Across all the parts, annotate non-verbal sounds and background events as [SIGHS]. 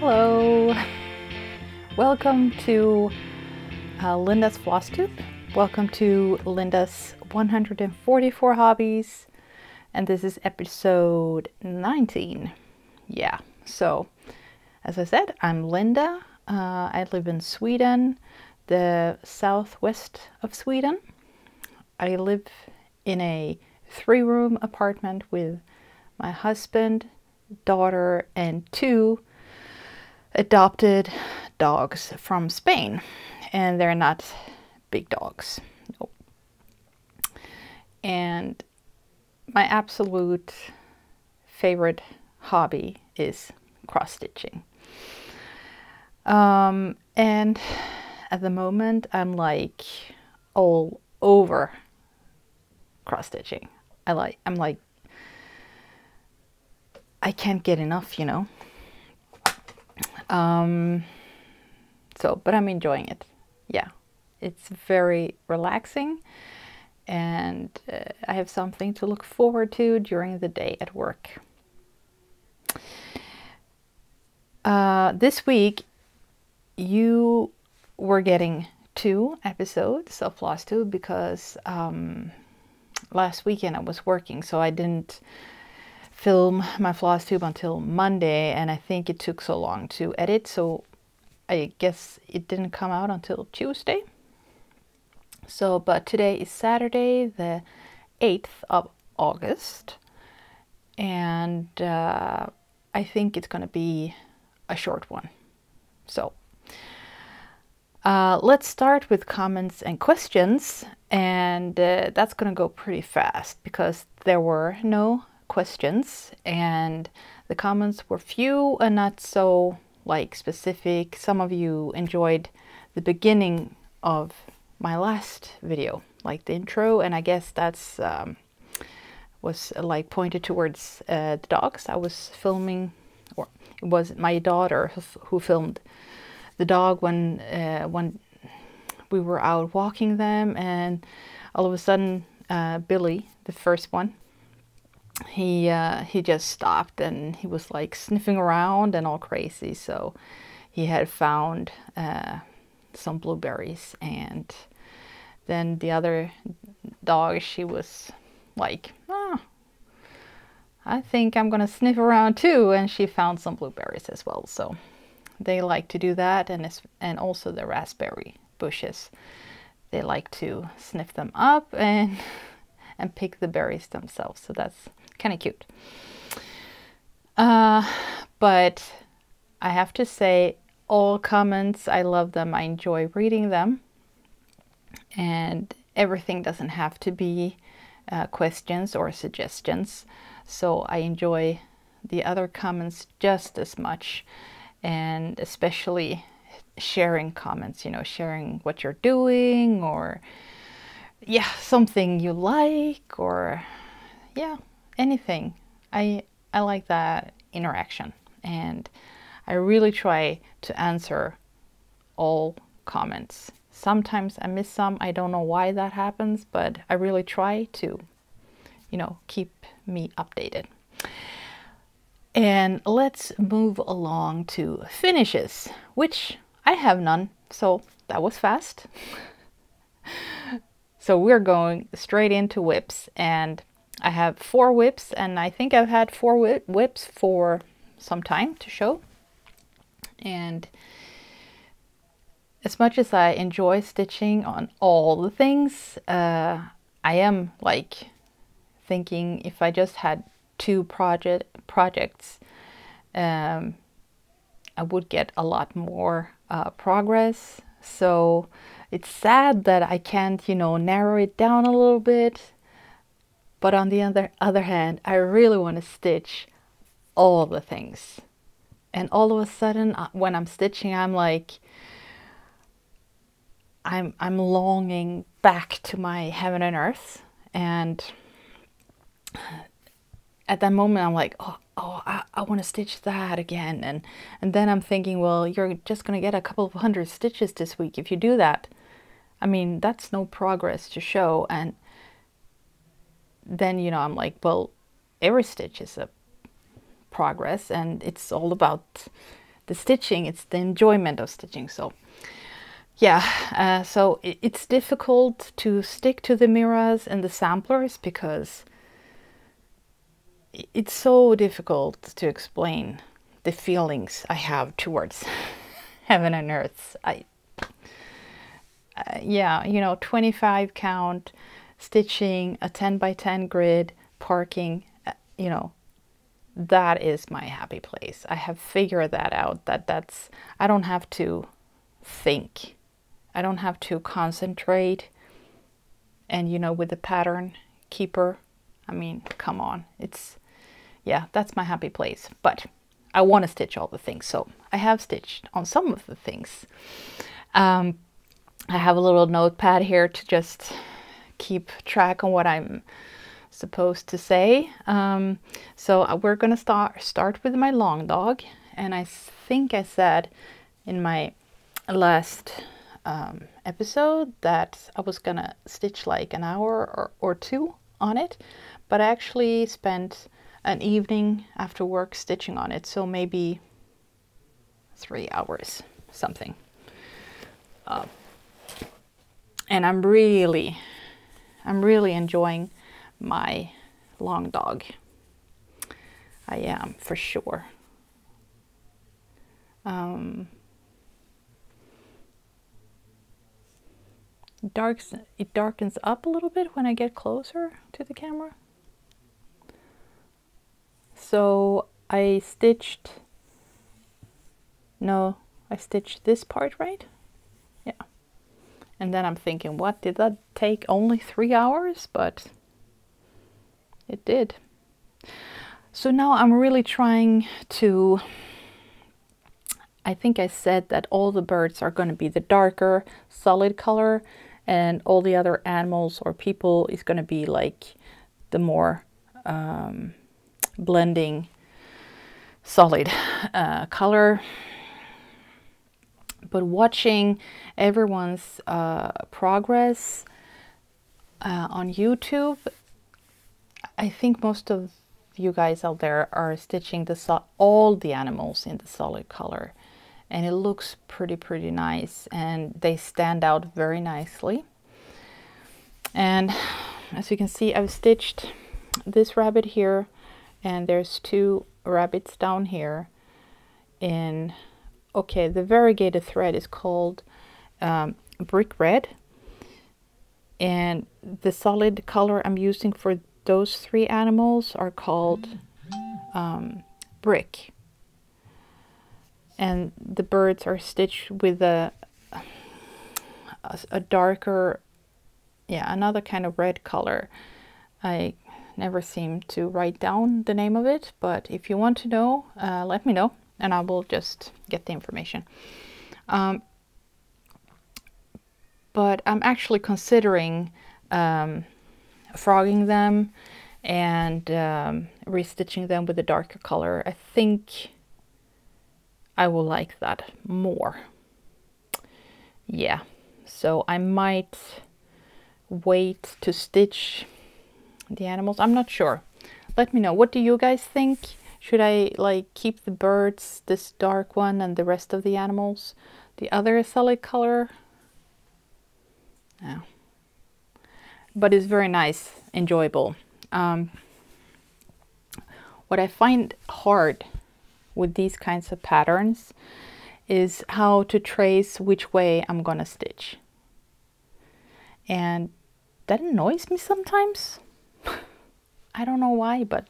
Hello! Welcome to uh, Linda's Floss Tube. Welcome to Linda's 144 Hobbies. And this is episode 19. Yeah, so as I said, I'm Linda. Uh, I live in Sweden, the southwest of Sweden. I live in a three room apartment with my husband, daughter, and two adopted dogs from Spain. And they're not big dogs. Nope. And my absolute favorite hobby is cross stitching. Um, and at the moment, I'm like all over cross stitching. I like, I'm like, I can't get enough, you know. Um, so, but I'm enjoying it. Yeah, it's very relaxing and uh, I have something to look forward to during the day at work. Uh, this week, you were getting two episodes of Floss Tube because um, last weekend I was working, so I didn't film my Floss Tube until Monday, and I think it took so long to edit, so I guess it didn't come out until Tuesday. So, but today is Saturday, the 8th of August, and uh, I think it's going to be a short one. So, uh, let's start with comments and questions, and uh, that's going to go pretty fast because there were no questions, and the comments were few and not so like specific. Some of you enjoyed the beginning of my last video, like the intro, and I guess that's um, was uh, like pointed towards uh, the dogs. I was filming, or it was my daughter who, filmed the dog when uh, when we were out walking them, and all of a sudden uh, Billy, the first one, he uh, he just stopped and he was like sniffing around and all crazy. So he had found uh, some blueberries and then the other dog, she was like, oh, I think I'm gonna sniff around too. And she found some blueberries as well. So they like to do that and, and also the raspberry bushes. They like to sniff them up and, [LAUGHS] and pick the berries themselves. So that's kind of cute. Uh, but I have to say, all comments, I love them. I enjoy reading them and everything doesn't have to be uh, questions or suggestions. So I enjoy the other comments just as much and especially sharing comments, you know, sharing what you're doing or yeah, something you like or yeah, anything. I I like that interaction and I really try to answer all comments Sometimes I miss some. I don't know why that happens, but I really try to, you know, keep me updated. And let's move along to finishes, which I have none, so that was fast. [LAUGHS] so we're going straight into WIPs and I have four WIPs and I think I've had four WIPs for some time to show. And as much as I enjoy stitching on all the things, uh, I am like thinking if I just had two project projects, um, I would get a lot more uh, progress. So it's sad that I can't, you know, narrow it down a little bit. But on the other other hand, I really want to stitch all the things. And all of a sudden, uh, when I'm stitching, I'm like, I'm I'm longing back to my heaven and earth, and at that moment I'm like, oh, oh, I, I want to stitch that again, and and then I'm thinking, well, you're just gonna get a couple of hundred stitches this week if you do that. I mean, that's no progress to show, and then you know I'm like, well, every stitch is a progress, and it's all about the stitching, it's the enjoyment of stitching. So yeah, uh, so it, it's difficult to stick to the mirrors and the samplers because it's so difficult to explain the feelings I have towards [LAUGHS] heaven and earth. I, uh, yeah, you know, 25 count, stitching, a 10 by 10 grid, parking, uh, you know, that is my happy place. I have figured that out that that's I don't have to think. I don't have to concentrate. And you know with the pattern keeper, I mean, come on. It's yeah, that's my happy place. But I want to stitch all the things. So I have stitched on some of the things. Um, I have a little notepad here to just keep track on what I'm supposed to say. Um, so uh, we're to start start with my long dog. And I think I said in my last um, episode that I was to stitch like an hour or, or two on it. But I actually spent an evening after work stitching on it. So maybe three hours, something. Uh, and I'm really, I'm really enjoying my long dog. I am for sure. Um, darks it darkens up a little bit when I get closer to the camera. So I stitched, no, I stitched this part, right? And then I'm thinking, what, did that take only three hours? But it did. So now I'm really trying to, I think I said that all the birds are going to be the darker solid color and all the other animals or people is going to be like the more um, blending solid uh, color. But watching everyone's uh, progress uh, on YouTube, I think most of you guys out there are stitching the all the animals in the solid color. And it looks pretty pretty nice. And they stand out very nicely. And as you can see I've stitched this rabbit here. And there's two rabbits down here in okay the variegated thread is called um, brick red. And the solid color I'm using for those three animals are called um, brick. And the birds are stitched with a, a, a darker yeah another kind of red color. I never seem to write down the name of it, but if you want to know, uh, let me know and I will just get the information. Um, but I'm actually considering um, frogging them and um, restitching them with a darker color. I think I will like that more. Yeah, so I might wait to stitch the animals. I'm not sure. Let me know. What do you guys think? Should I like keep the birds, this dark one, and the rest of the animals? The other solid color? Yeah. But it's very nice, enjoyable. Um, what I find hard with these kinds of patterns is how to trace which way I'm gonna stitch. And that annoys me sometimes. [LAUGHS] I don't know why, but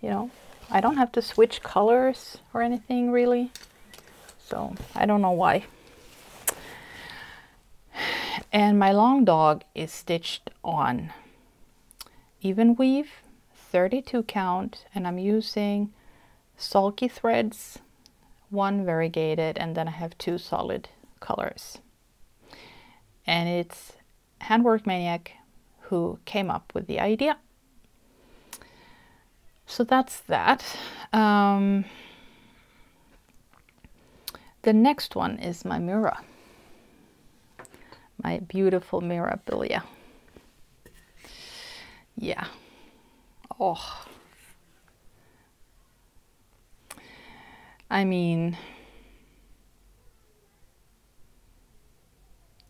you know, I don't have to switch colors or anything really. So I don't know why. And my long dog is stitched on even weave, 32 count, and I'm using sulky threads, one variegated, and then I have two solid colors. And it's Handwork Maniac who came up with the idea. So that's that. Um, the next one is my mirror, My beautiful Mirabilia. Yeah. Oh. I mean,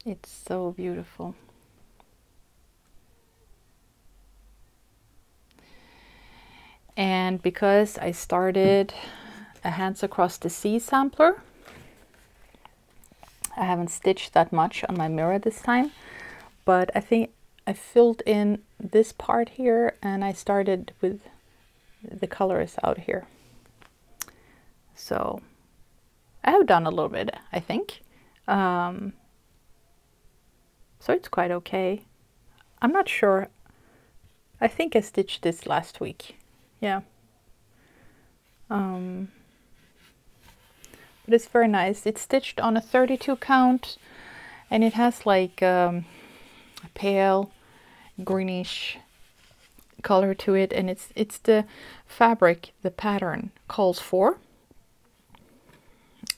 it's so beautiful. And because I started a Hands Across the Sea sampler, I haven't stitched that much on my mirror this time, but I think I filled in this part here and I started with the colors out here. So I have done a little bit, I think. Um, so it's quite okay. I'm not sure. I think I stitched this last week. Yeah. Um, but it's very nice. It's stitched on a 32 count and it has like um, a pale greenish color to it and it's it's the fabric the pattern calls for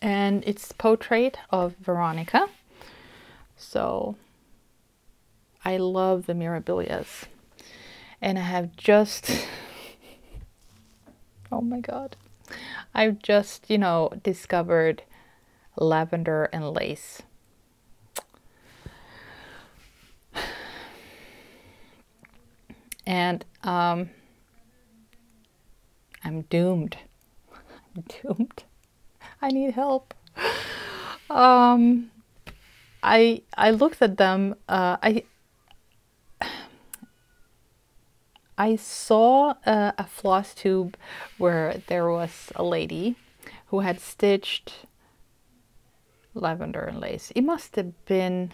and it's portrait of Veronica so I love the Mirabilias and I have just [LAUGHS] my god I've just you know discovered lavender and lace and um, I'm doomed. I'm doomed. I need help. Um, I I looked at them. Uh, I I saw a, floss tube where there was a lady who had stitched lavender and lace. It must have been.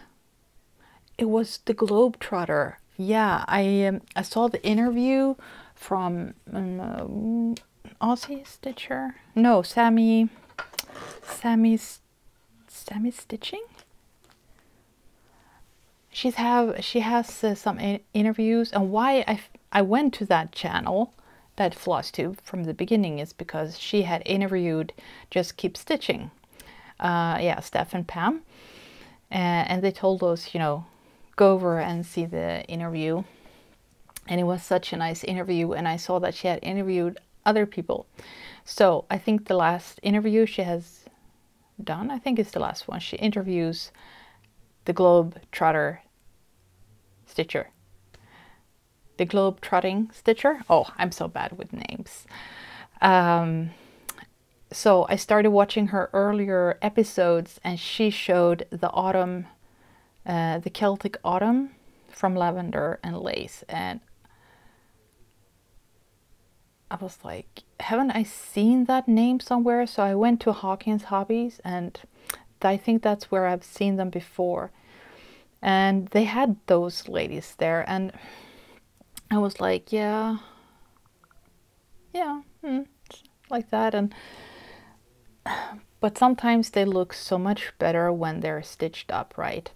It was the Globetrotter yeah, I um, I saw the interview from um, Aussie Stitcher. No, Sammy. Sammy's Sammy Stitching. She's have she has uh, some interviews, and why I I went to that channel, that floss tube from the beginning is because she had interviewed Just Keep Stitching. Uh, yeah, Steph and Pam, and, and they told us, you know, go over and see the interview. And it was such a nice interview, and I saw that she had interviewed other people. So I think the last interview she has done, I think is the last one, she interviews the Globe Trotter Stitcher. The Globe Trotting Stitcher. Oh, I'm so bad with names. Um, so I started watching her earlier episodes, and she showed the autumn uh, the Celtic Autumn from Lavender and Lace. And I was like, haven't I seen that name somewhere? So I went to Hawkins Hobbies and I think that's where I've seen them before. And they had those ladies there and I was like, yeah, yeah, hmm, like that. And [SIGHS] but sometimes they look so much better when they're stitched up, right?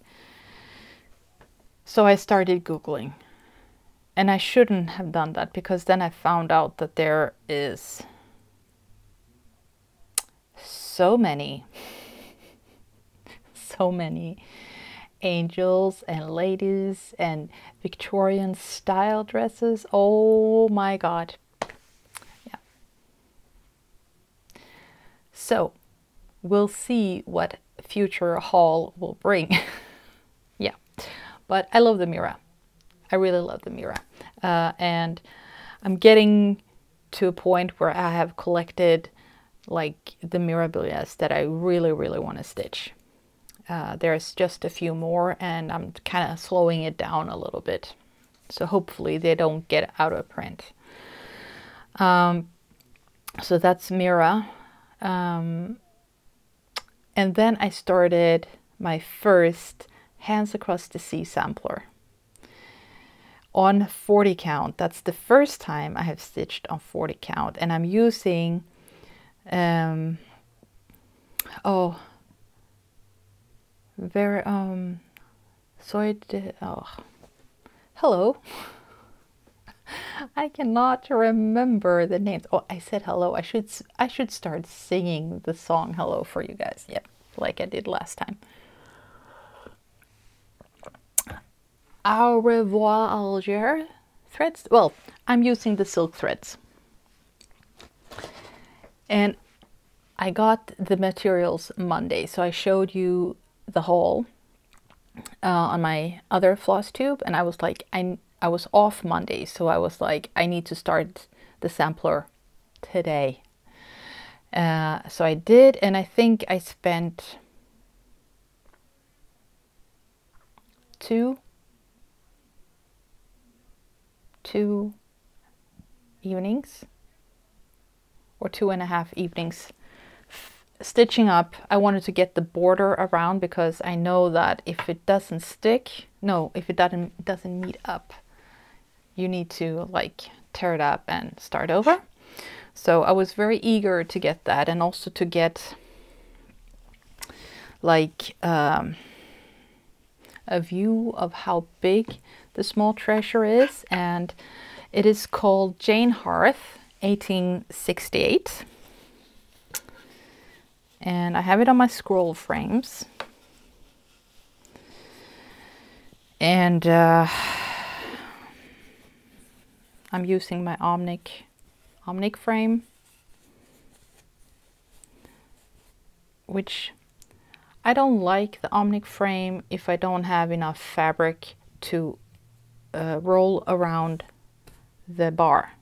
So I started Googling. And I shouldn't have done that because then I found out that there is so many, [LAUGHS] so many angels and ladies and Victorian style dresses. Oh my God. Yeah. So we'll see what future haul will bring. [LAUGHS] Yeah. But I love the Mira. I really love the Mira. Uh, and I'm getting to a point where I have collected like the Mirabilias that I really, really want to stitch. Uh, there's just a few more and I'm kind of slowing it down a little bit. So hopefully they don't get out of print. Um, so that's Mira. Um, and then I started my first Hands Across the Sea sampler on 40 count. That's the first time I have stitched on 40 count and I'm using um oh very um so oh hello [LAUGHS] I cannot remember the names. Oh, I said hello. I should I should start singing the song hello for you guys. Yep, like I did last time. Au revoir Alger threads. Well, I'm using the silk threads. And I got the materials Monday, so I showed you the haul uh, on my other floss tube, and I was like, I I was off Monday, so I was like, I need to start the sampler today. Uh, so I did, and I think I spent two two evenings or two and a half evenings stitching up I wanted to get the border around because I know that if it doesn't stick no if it doesn't doesn't meet up you need to like tear it up and start over. So I was very eager to get that and also to get like um, a view of how big the small treasure is. And it is called Jane Harth 1868 and I have it on my scroll frames and uh, I'm using my Omnic Omnic frame which I don't like the Omnic frame if I don't have enough fabric to uh, roll around the bar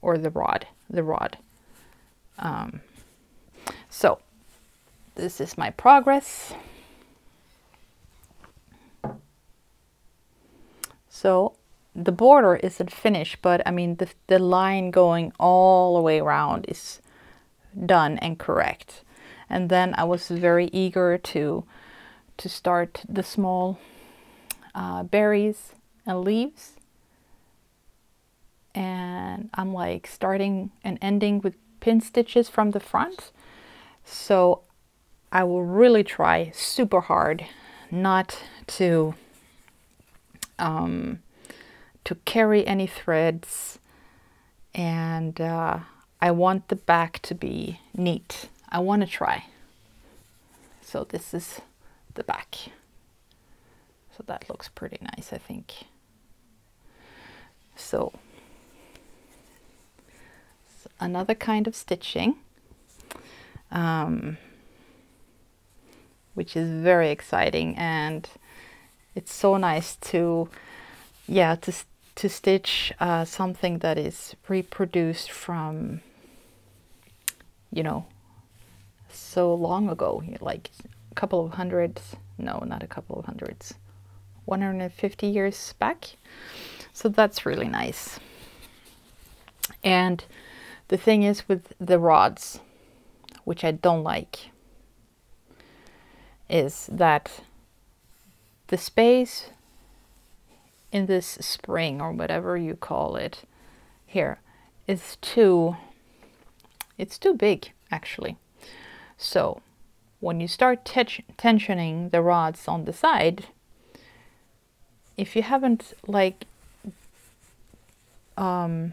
or the rod, the rod. Um, so this is my progress. So the border isn't finished, but I mean the, the line going all the way around is done and correct. And then I was very eager to to start the small uh, berries and leaves. And I'm like starting and ending with pin stitches from the front. So I will really try super hard not to um, to carry any threads and uh, I want the back to be neat. I want to try. So this is the back. So that looks pretty nice, I think. So another kind of stitching, um, which is very exciting and it's so nice to, yeah, to, to stitch uh, something that is reproduced from, you know, so long ago, like a couple of hundreds, no, not a couple of hundreds, 150 years back. So that's really nice. And the thing is with the rods, which I don't like, is that the space in this spring or whatever you call it here is too, it's too big actually. So when you start tensioning the rods on the side, if you haven't like um,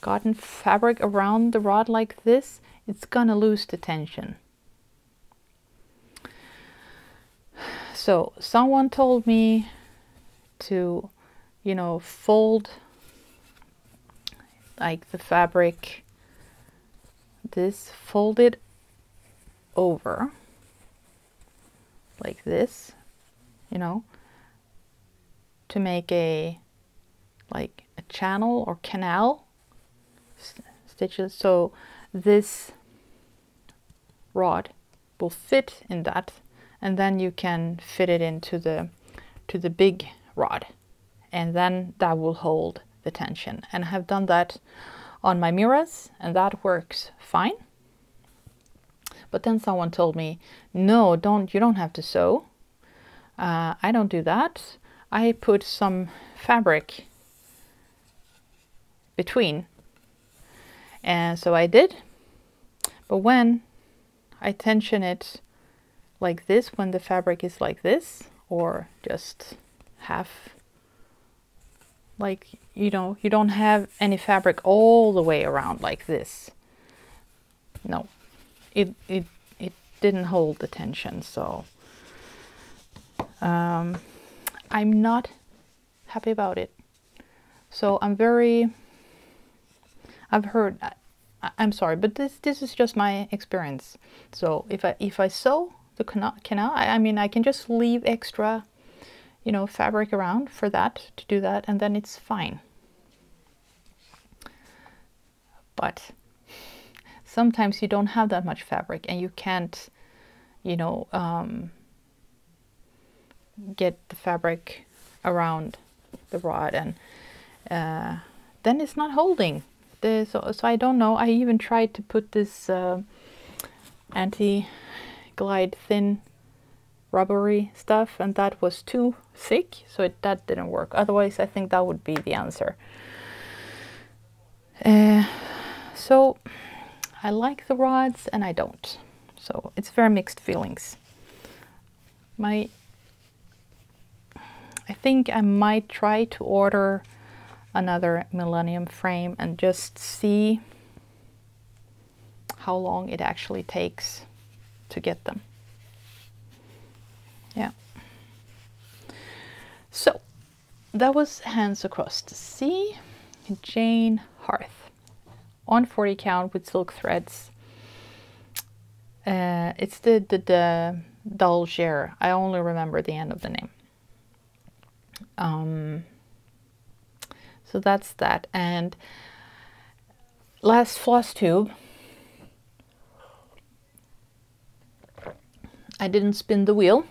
gotten fabric around the rod like this, it's gonna lose the tension. So someone told me to, you know, fold like the fabric, this, fold it over like this, you know, to make a like a channel or canal stitches. So this rod will fit in that and then you can fit it into the to the big rod. And then that will hold the tension. And I have done that on my mirrors and that works fine. But then someone told me no don't you don't have to sew. Uh, I don't do that. I put some fabric between. And so I did. But when I tension it like this, when the fabric is like this, or just half, like, you know, you don't have any fabric all the way around like this. No, it, it, it didn't hold the tension, so um, I'm not happy about it. So I'm very I've heard I- I'm sorry, but this this is just my experience. So if I if I sew the canal, I, mean I can just leave extra, you know, fabric around for that to do that, and then it's fine. But sometimes you don't have that much fabric, and you can't, you know, um, get the fabric around the rod, and uh, then it's not holding the, so, so I don't know. I even tried to put this uh, anti-glide thin rubbery stuff and that was too thick so it, that didn't work. Otherwise I think that would be the answer. Uh, so I like the rods and I don't. So it's very mixed feelings. My I think I might try to order another Millennium frame and just see how long it actually takes to get them. Yeah. So that was Hands Across the Sea, Jane Harth, on 40 count with silk threads. Uh, it's the, the, the D'Alger. I only remember the end of the name. Um, so that's that. And last floss tube, I didn't spin the wheel.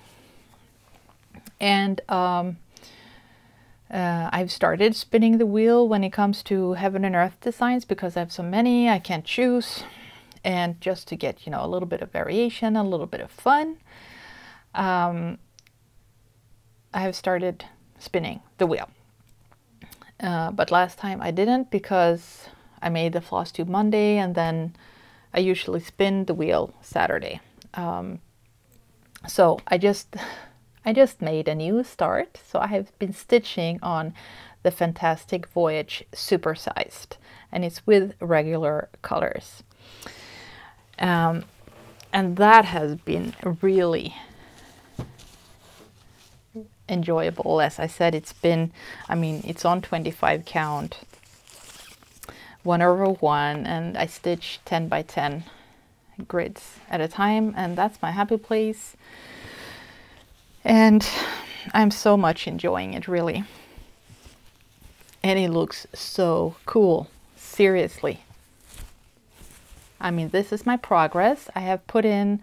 And um, uh, I've started spinning the wheel when it comes to heaven and earth designs because I have so many I can't choose. And just to get, you know, a little bit of variation, a little bit of fun, um, I have started spinning the wheel. Uh, but last time I didn't because I made the floss tube Monday and then I usually spin the wheel Saturday. Um, so I just [LAUGHS] I just made a new start. So I have been stitching on the Fantastic Voyage supersized and it's with regular colors. Um, and that has been really enjoyable. As I said, it's been, I mean, it's on 25 count, one over one, and I stitch 10 by 10 grids at a time, and that's my happy place. And I'm so much enjoying it, really. And it looks so cool, seriously. I mean, this is my progress. I have put in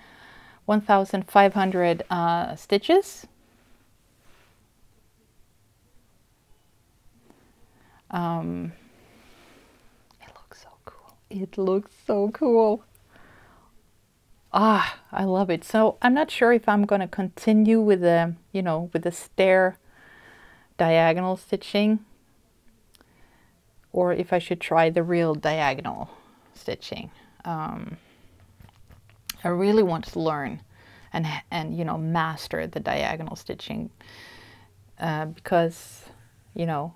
1,500 uh, stitches Um, it looks so cool. It looks so cool. Ah, I love it. So I'm not sure if I'm going to continue with the, you know, with the stair diagonal stitching or if I should try the real diagonal stitching. Um, I really want to learn and, and you know, master the diagonal stitching uh, because, you know,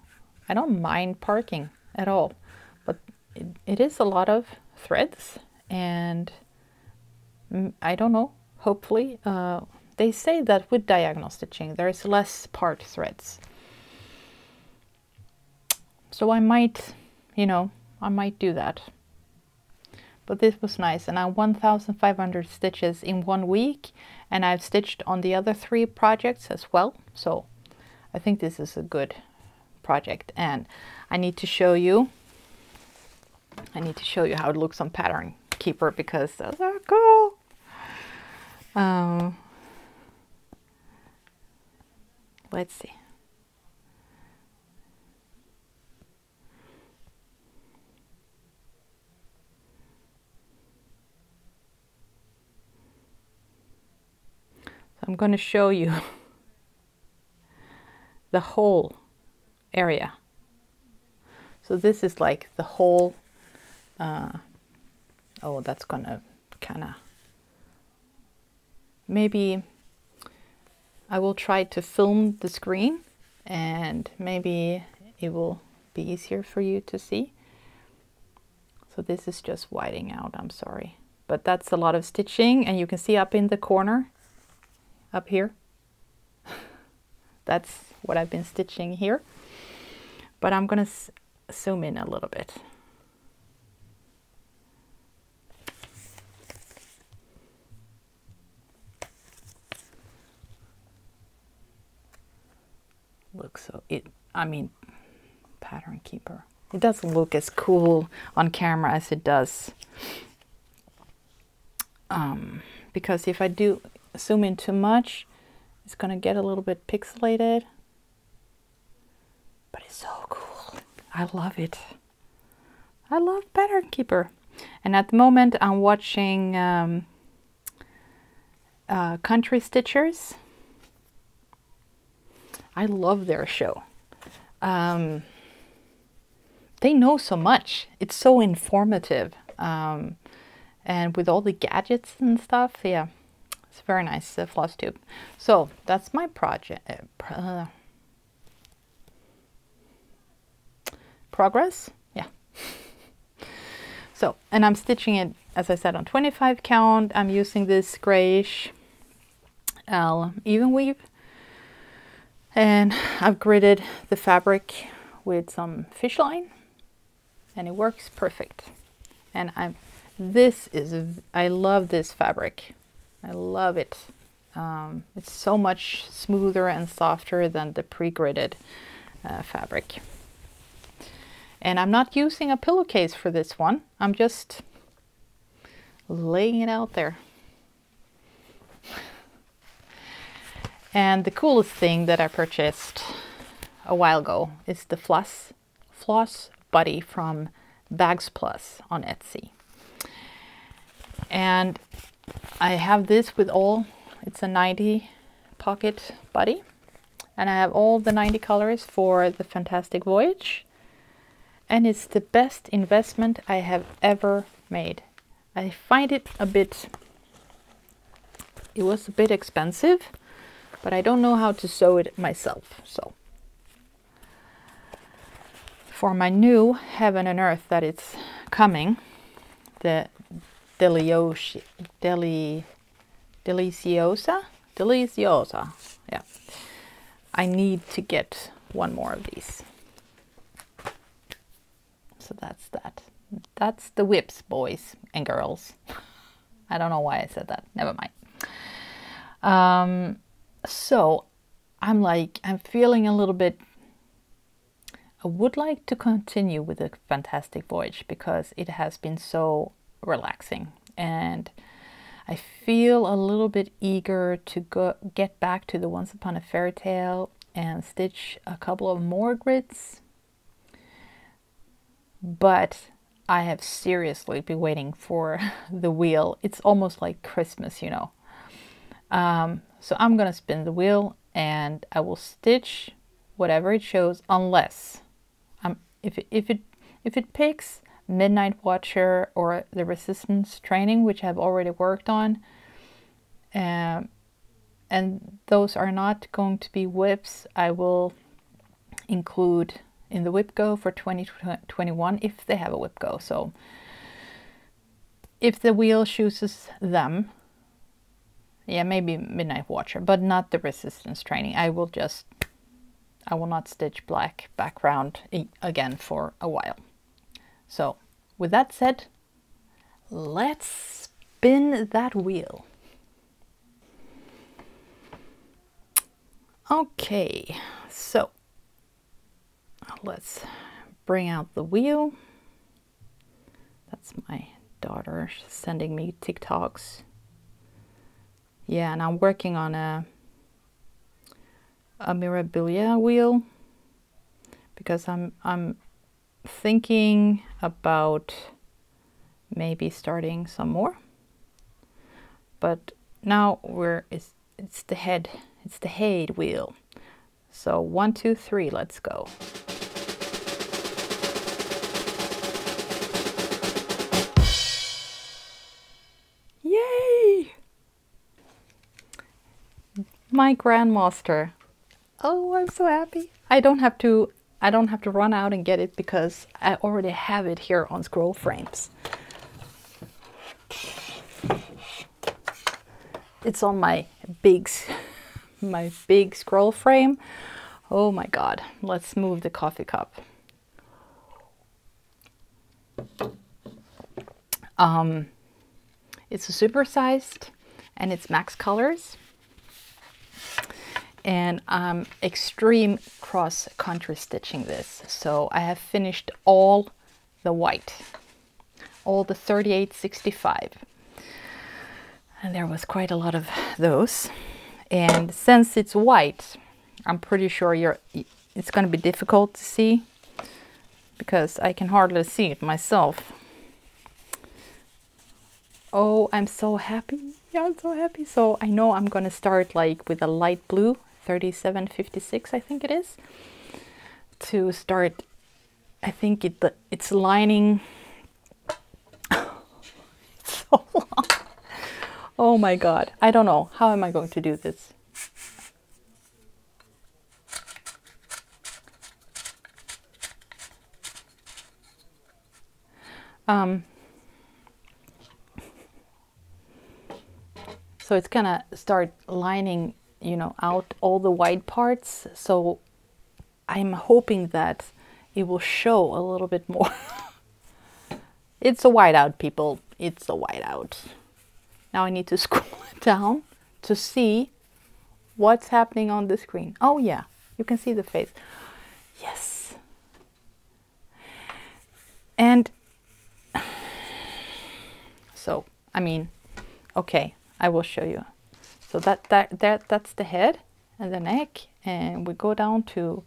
I don't mind parking at all, but it, it is a lot of threads and I don't know, hopefully, uh, they say that with diagonal stitching there is less part threads. So I might, you know, I might do that. But this was nice and I 1500 stitches in one week and I've stitched on the other three projects as well. So I think this is a good project and I need to show you I need to show you how it looks on Pattern Keeper because those are cool. Um, let's see. I'm going to show you [LAUGHS] the whole area. So this is like the whole, uh, oh, that's gonna kind of, maybe I will try to film the screen and maybe it will be easier for you to see. So this is just whiting out, I'm sorry. But that's a lot of stitching and you can see up in the corner, up here, [LAUGHS] that's what I've been stitching here but I'm to zoom in a little bit. Look so it I mean pattern keeper. It doesn't look as cool on camera as it does. Um, because if I do zoom in too much, it's gonna get a little bit pixelated. But it's so cool. I love it. I love Pattern Keeper. And at the moment I'm watching um, uh, Country Stitchers. I love their show. Um, they know so much. It's so informative. Um, and with all the gadgets and stuff, yeah, it's very nice uh, floss tube. So that's my project. Uh, uh, progress, yeah. [LAUGHS] so, and I'm stitching it, as I said, on 25 count. I'm using this grayish L even weave. And I've gridded the fabric with some fish line and it works perfect. And I'm this is I love this fabric. I love it. Um, it's so much smoother and softer than the pre-gridded uh, fabric. And I'm not using a pillowcase for this one. I'm just laying it out there. And the coolest thing that I purchased a while ago is the floss, floss buddy from Bags Plus on Etsy. And I have this with all, it's a 90 pocket buddy. And I have all the 90 colors for the Fantastic Voyage. And it's the best investment I have ever made. I find it a bit, it was a bit expensive, but I don't know how to sew it myself. So for my new Heaven and Earth that it's coming, the Deliosi, Deli, Deliciosa? Deliciosa, yeah. I need to get one more of these. So that's that. That's the WIPs, boys and girls. [LAUGHS] I don't know why I said that. Never mind. Um, so I'm like, I'm feeling a little bit. I would like to continue with the Fantastic Voyage because it has been so relaxing and I feel a little bit eager to go get back to the Once Upon a Fairy Tale and stitch a couple of more grids. But I have seriously been waiting for [LAUGHS] the wheel. It's almost like Christmas, you know. Um, so I'm gonna spin the wheel and I will stitch whatever it shows unless um, if, it, if, it, if it picks Midnight Watcher or the Resistance training, which I've already worked on. Um, and those are not going to be WIPs I will include in the WIP Go for 2021 if they have a WIP Go. So if the wheel chooses them, yeah, maybe Midnight Watcher, but not the Resistance training. I will just, I will not stitch black background again for a while. So with that said, let's spin that wheel. Okay, so let's bring out the wheel. That's my daughter She's sending me TikToks. Yeah, and I'm working on a a Mirabilia wheel because I'm I'm thinking about maybe starting some more. But now we're it's it's the HAED, it's the HAED wheel. So one, two, three, let's go. My Grandmaster. Oh, I'm so happy. I don't have to I don't have to run out and get it because I already have it here on scroll frames. It's on my big, [LAUGHS] my big scroll frame. Oh my God, let's move the coffee cup. Um, it's a supersized and it's max colors. And I'm extreme cross country stitching this. So I have finished all the white, all the 3865. And there was quite a lot of those. And since it's white, I'm pretty sure you're it's going to be difficult to see because I can hardly see it myself. Oh, I'm so happy. Yeah, I'm so happy. So I know I'm going to start like with a light blue, 3756 I think it is, to start, I think it it's lining, [LAUGHS] so long. Oh my God. I don't know. How am I going to do this? Um, so it's gonna start lining, you know, out all the white parts. So I'm hoping that it will show a little bit more. [LAUGHS] it's a whiteout, people. It's a whiteout. Now I need to [LAUGHS] scroll down to see what's happening on the screen. Oh yeah, you can see the face. Yes. And [SIGHS] so, I mean, okay, I will show you. So that, that, that, that's the head and the neck. And we go down to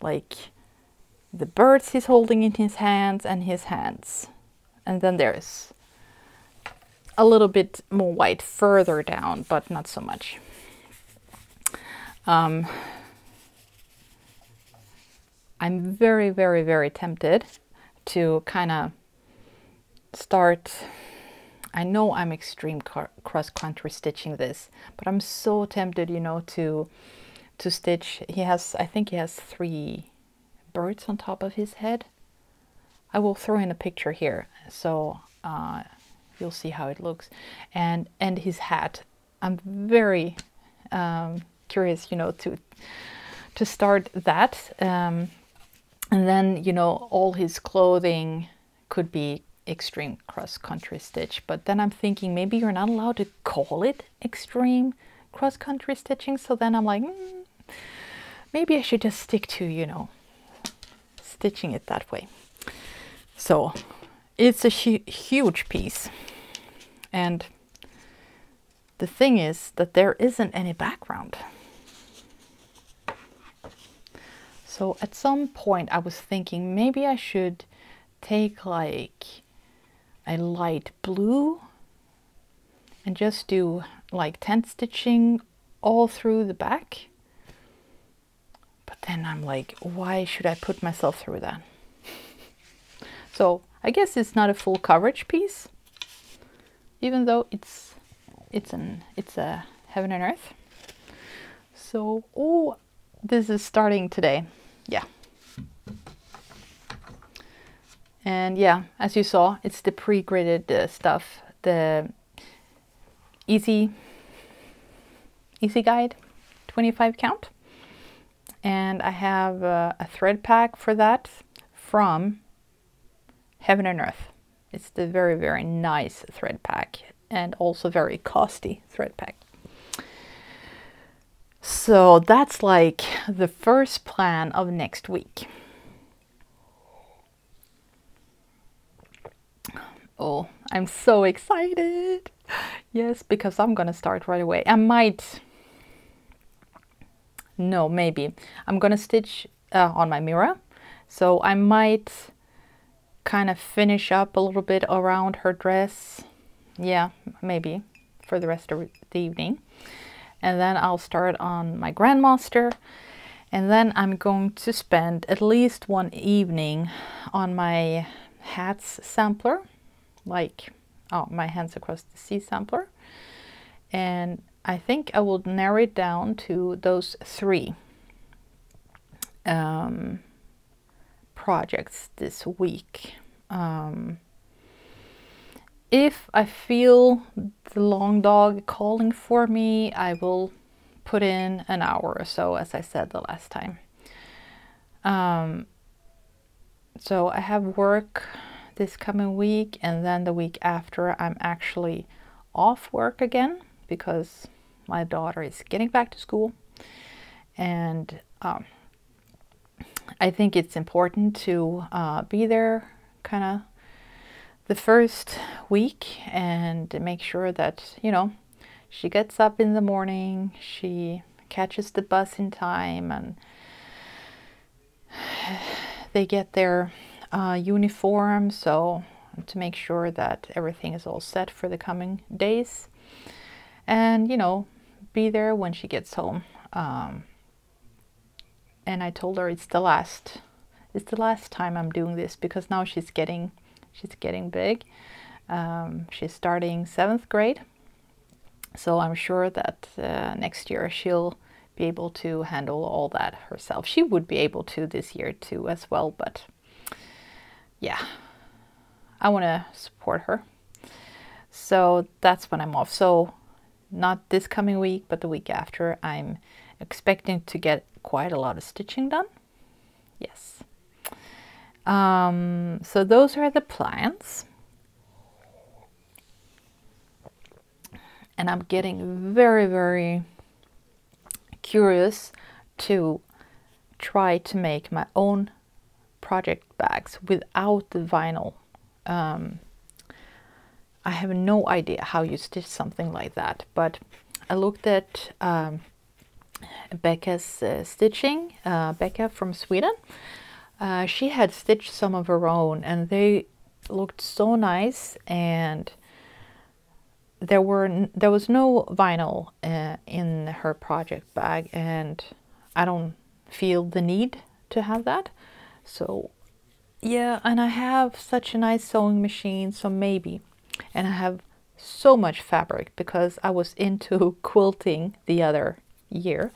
like the birds he's holding in his hands and his hands. And then there's a little bit more white further down, but not so much. Um, I'm very, very, very tempted to kind of start I know I'm extreme cross-country stitching this, but I'm so tempted, you know, to to stitch. He has, I think he has three birds on top of his head. I will throw in a picture here, so uh, you'll see how it looks. And and his hat. I'm very um, curious, you know, to to start that. Um, and then, you know, all his clothing could be extreme cross-country stitch but then I'm thinking maybe you're not allowed to call it extreme cross-country stitching so then I'm like mm, maybe I should just stick to you know stitching it that way. So it's a hu huge piece and the thing is that there isn't any background. So at some point I was thinking maybe I should take like a light blue and just do like tent stitching all through the back. But then I'm like, why should I put myself through that? [LAUGHS] so I guess it's not a full coverage piece, even though it's it's an it's a heaven and earth. So oh, this is starting today. Yeah, and yeah, as you saw, it's the pre-gridded uh, stuff, the easy, easy guide, 25 count. And I have uh, a thread pack for that from Heaven and Earth. It's the very, very nice thread pack and also very costly thread pack. So that's like the first plan of next week. Oh, I'm so excited. Yes, because I'm gonna start right away. I might, no, maybe. I'm gonna stitch uh, on my mirror. So I might kind of finish up a little bit around her dress. Yeah, maybe for the rest of the evening. And then I'll start on my Grandmaster. And then I'm going to spend at least one evening on my hats sampler like oh, my hands across the sea sampler. And I think I will narrow it down to those three um, projects this week. Um, if I feel the long dog calling for me, I will put in an hour or so, as I said the last time. Um, so I have work this coming week and then the week after I'm actually off work again because my daughter is getting back to school. and um, I think it's important to uh, be there kind of the first week and make sure that, you know, she gets up in the morning, she catches the bus in time, and [SIGHS] they get their uh, uniform. So, to make sure that everything is all set for the coming days. And, you know, be there when she gets home. Um, and I told her it's the last it's the last time I'm doing this because now she's getting she's getting big. Um, she's starting seventh grade, so I'm sure that uh, next year she'll be able to handle all that herself. She would be able to this year too as well, but yeah, I want to support her. So that's when I'm off. So not this coming week, but the week after, I'm expecting to get quite a lot of stitching done. Yes. Um, so those are the plans. And I'm getting very, very curious to try to make my own project bags without the vinyl. Um, I have no idea how you stitch something like that, but I looked at um, Becca's uh, stitching, uh, Becca from Sweden. Uh, she had stitched some of her own and they looked so nice and there were there was no vinyl uh, in her project bag and I don't feel the need to have that so yeah and I have such a nice sewing machine so maybe and I have so much fabric because I was into [LAUGHS] quilting the other year.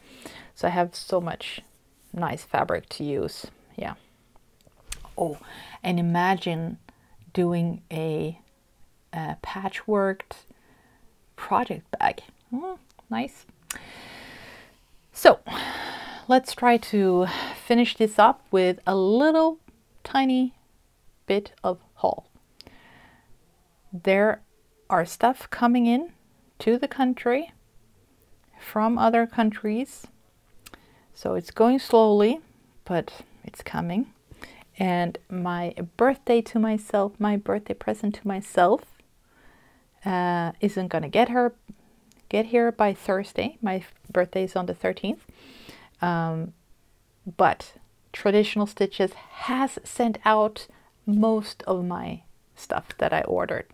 So I have so much nice fabric to use. Yeah. Oh, and imagine doing a, a patchworked project bag. Mm, nice. So let's try to finish this up with a little tiny bit of haul. There are stuff coming in to the country from other countries. So it's going slowly, but it's coming. And my birthday to myself, my birthday present to myself, uh, isn't gonna get her get here by Thursday. My birthday is on the 13th. Um, but Traditional Stitches has sent out most of my stuff that I ordered.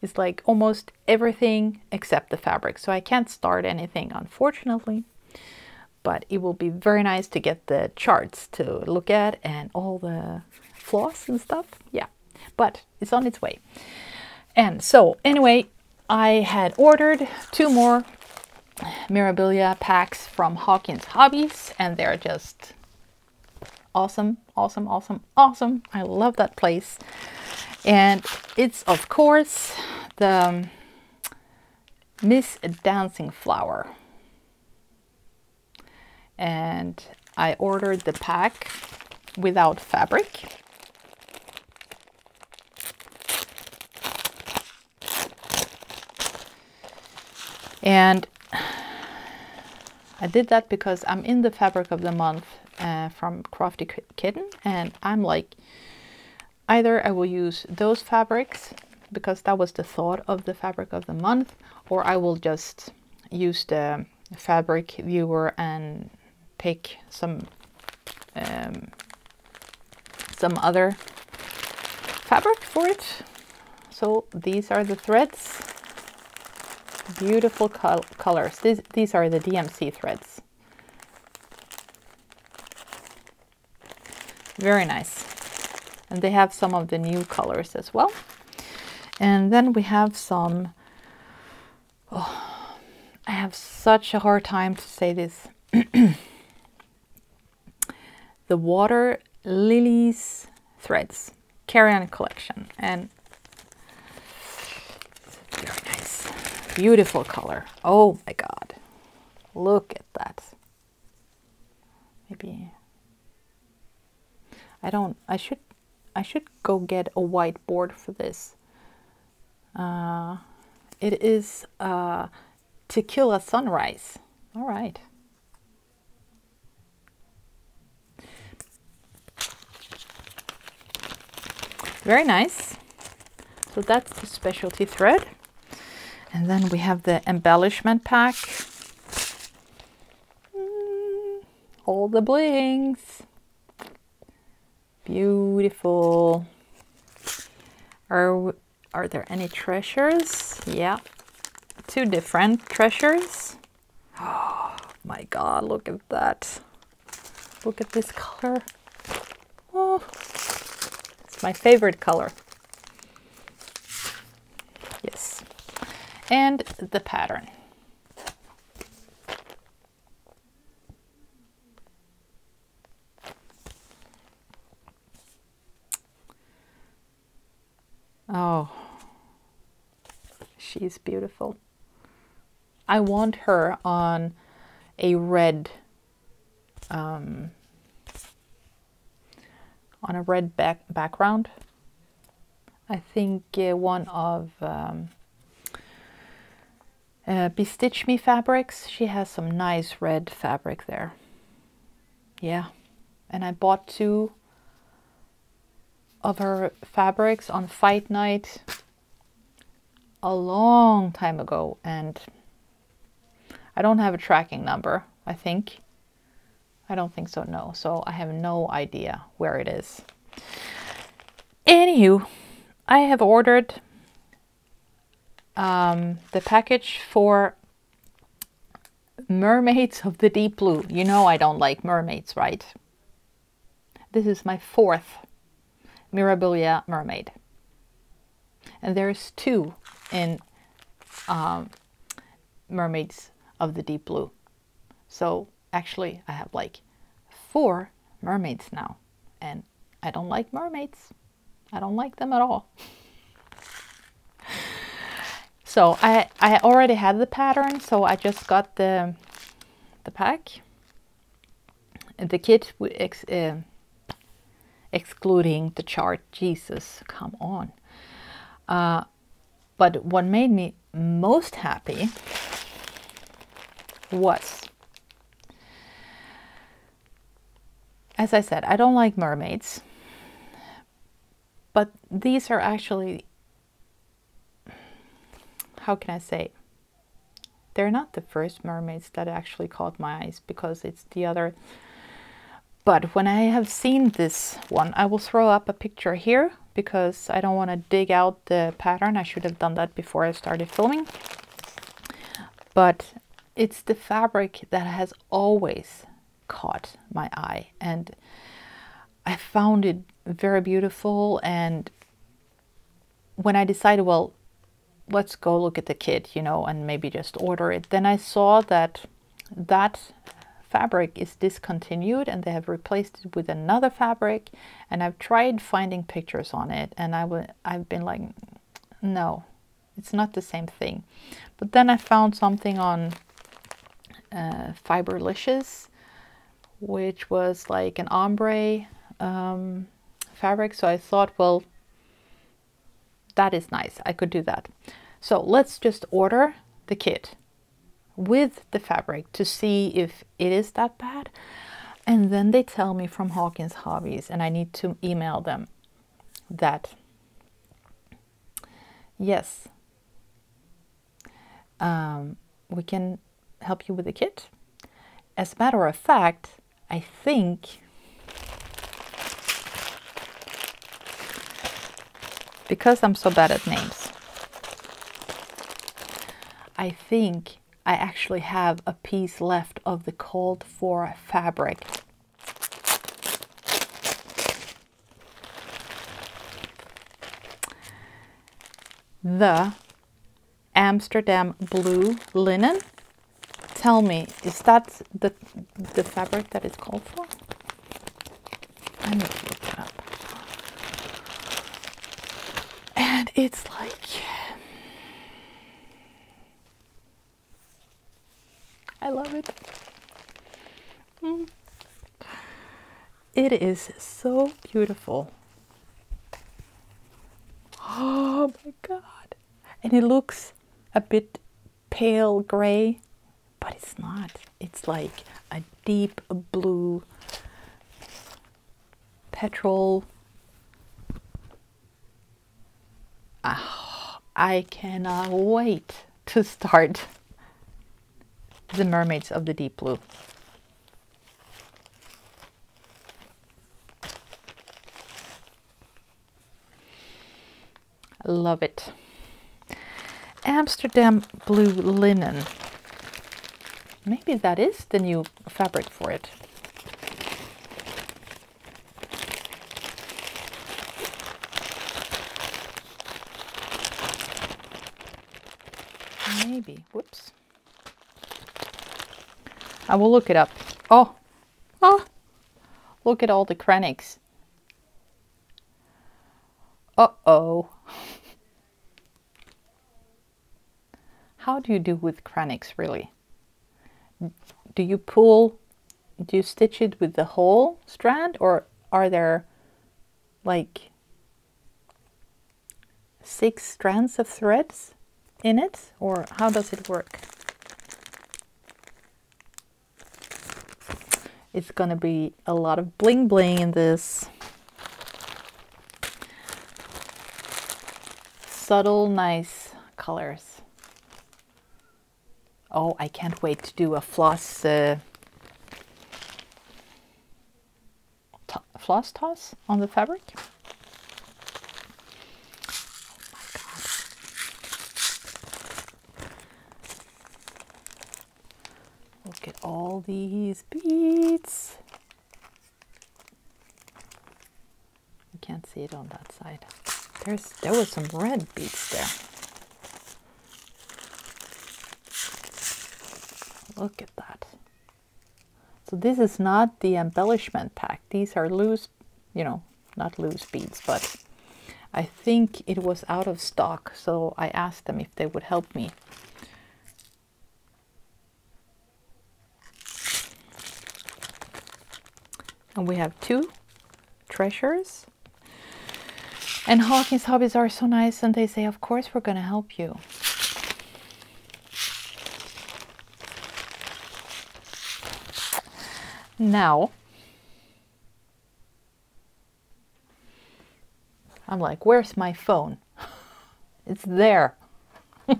It's like almost everything except the fabric. So I can't start anything, unfortunately. But it will be very nice to get the charts to look at and all the floss and stuff. Yeah, but it's on its way. And so anyway, I had ordered two more Mirabilia packs from Hawkins Hobbies and they're just awesome, awesome, awesome, awesome. I love that place. And it's, of course, the um, Miss Dancing Flower. And I ordered the pack without fabric. And I did that because I'm in the fabric of the month uh, from Crafty Kitten and I'm like Either I will use those fabrics because that was the thought of the fabric of the month or I will just use the fabric viewer and pick some um, some other fabric for it. So these are the threads. Beautiful col colors. These, these are the DMC threads. Very nice and they have some of the new colors as well and then we have some oh, I have such a hard time to say this [CLEARS THROAT] the water lilies threads Caron collection and beautiful color. Oh my god. Look at that. Maybe I don't I should I should go get a whiteboard for this. Uh, it is uh, a Tequila Sunrise. All right. Very nice. So that's the specialty thread. And then we have the embellishment pack. Mm, all the blings. Beautiful. Are, are there any treasures? Yeah. Two different treasures. Oh [GASPS] my god, look at that. Look at this color. Oh, it's my favorite color. Yes. And the pattern. Oh, she's beautiful. I want her on a red um, on a red back background. I think uh, one of um, uh, Bestitch Me fabrics, she has some nice red fabric there. Yeah, and I bought two of her fabrics on fight night a long time ago and I don't have a tracking number, I think. I don't think so, no. So I have no idea where it is. Anywho, I have ordered um, the package for Mermaids of the Deep Blue. You know I don't like mermaids, right? This is my fourth Mirabilia mermaid. And there's two in um, Mermaids of the Deep Blue. So actually I have like four mermaids now and I don't like mermaids. I don't like them at all. [LAUGHS] so I, I already had the pattern so I just got the, the pack. The kit ex, uh, excluding the chart. Jesus, come on. Uh, but what made me most happy was, as I said, I don't like mermaids, but these are actually, how can I say, they're not the first mermaids that actually caught my eyes because it's the other but when I have seen this one, I will throw up a picture here because I don't want to dig out the pattern. I should have done that before I started filming. But it's the fabric that has always caught my eye and I found it very beautiful and when I decided, well, let's go look at the kit, you know, and maybe just order it, then I saw that that fabric is discontinued and they have replaced it with another fabric and I've tried finding pictures on it and I would I've been like no it's not the same thing. But then I found something on uh, Fiberlicious which was like an ombre um, fabric. So I thought well that is nice I could do that so let's just order the kit with the fabric to see if it is that bad. And then they tell me from Hawkins Hobbies, and I need to email them that yes, um, we can help you with the kit. As a matter of fact, I think because I'm so bad at names, I think I actually have a piece left of the called for fabric. The Amsterdam blue linen. Tell me, is that the, the fabric that it's called for? I need to look it up. And it's like I love it. Mm. It is so beautiful. Oh my god. And it looks a bit pale gray, but it's not. It's like a deep blue petrol I cannot wait to start the mermaids of the deep blue. Love it. Amsterdam blue linen. Maybe that is the new fabric for it. Maybe. Whoops. I will look it up. Oh, oh, look at all the Kreiniks. Uh-oh. How do you do with Kreiniks, really? Do you pull, do you stitch it with the whole strand or are there like six strands of threads in it or how does it work? It's gonna be a lot of bling bling in this. Subtle, nice colors. Oh, I can't wait to do a floss uh, floss toss on the fabric. Look at all these beads. You can't see it on that side. There's there was some red beads there. Look at that. So this is not the embellishment pack. These are loose, you know, not loose beads, but I think it was out of stock. So I asked them if they would help me. And we have two treasures. And Hawkins Hobbies are so nice and they say, of course, we're going to help you. Now, I'm like, where's my phone? [LAUGHS] it's there. [LAUGHS] it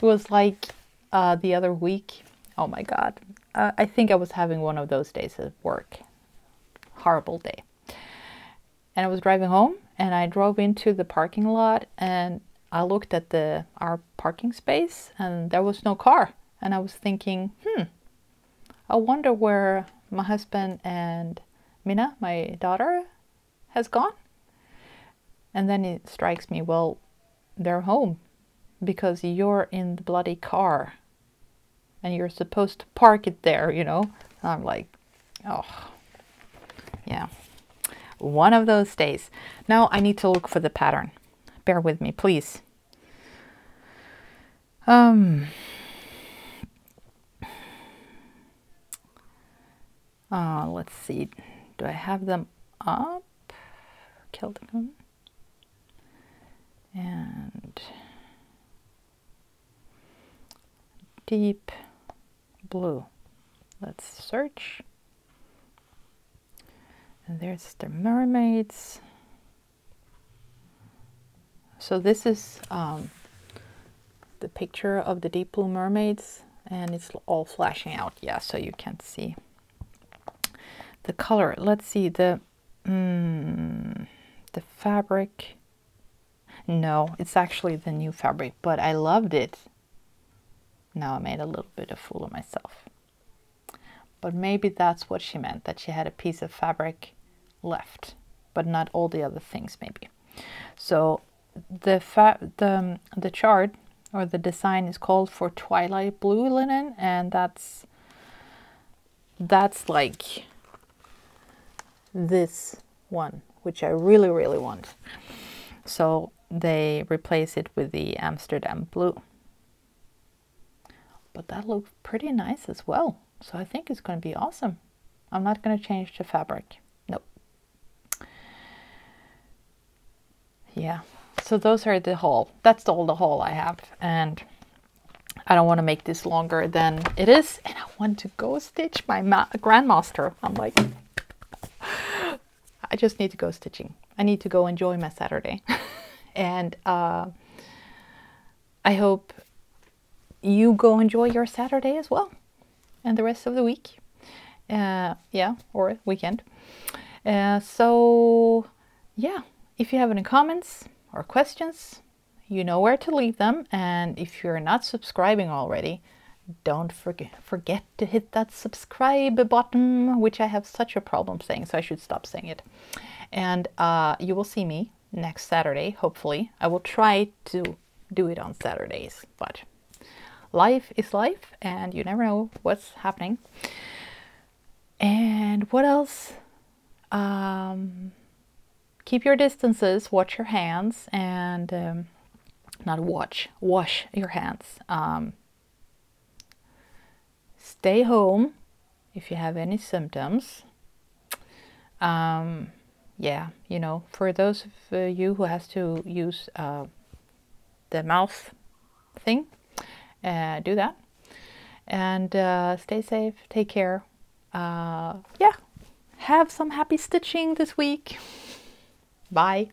was like uh, the other week. Oh my God. Uh, I think I was having one of those days at work. Horrible day. And I was driving home and I drove into the parking lot and I looked at the our parking space and there was no car. And I was thinking, hmm, I wonder where my husband and Mina, my daughter, has gone. And then it strikes me, well, they're home because you're in the bloody car and you're supposed to park it there, you know. And I'm like, oh, yeah. One of those days. Now I need to look for the pattern. Bear with me, please. Um, Uh, let's see, do I have them up? Kelticum. And deep blue. Let's search. And there's the mermaids. So this is um, the picture of the deep blue mermaids and it's all flashing out. Yeah, so you can't see the color let's see the mm, the fabric no it's actually the new fabric but I loved it now I made a little bit of fool of myself but maybe that's what she meant that she had a piece of fabric left but not all the other things maybe so the the the chart or the design is called for twilight blue linen and that's that's like this one, which I really, really want. So they replace it with the Amsterdam blue. But that looks pretty nice as well. So I think it's going to be awesome. I'm not going to change the fabric. Nope. Yeah. So those are the haul. That's all the haul I have. And I don't want to make this longer than it is. And I want to go stitch my Grandmaster. I'm like, [GASPS] I just need to go stitching. I need to go enjoy my Saturday. [LAUGHS] And uh, I hope you go enjoy your Saturday as well and the rest of the week. Uh, yeah, or weekend. Uh, so, yeah, if you have any comments or questions, you know where to leave them. And if you're not subscribing already, don't forget forget to hit that subscribe button, which I have such a problem saying, so I should stop saying it. And uh, you will see me next Saturday, hopefully. I will try to do it on Saturdays, but life is life, and you never know what's happening. And what else? Um, keep your distances, watch your hands, and um, not watch, wash your hands. Um, stay home if you have any symptoms. Um, yeah, you know, for those of you who has to use uh, the mouth thing, uh, do that. And uh, stay safe, take care. Uh, yeah, have some happy stitching this week. Bye.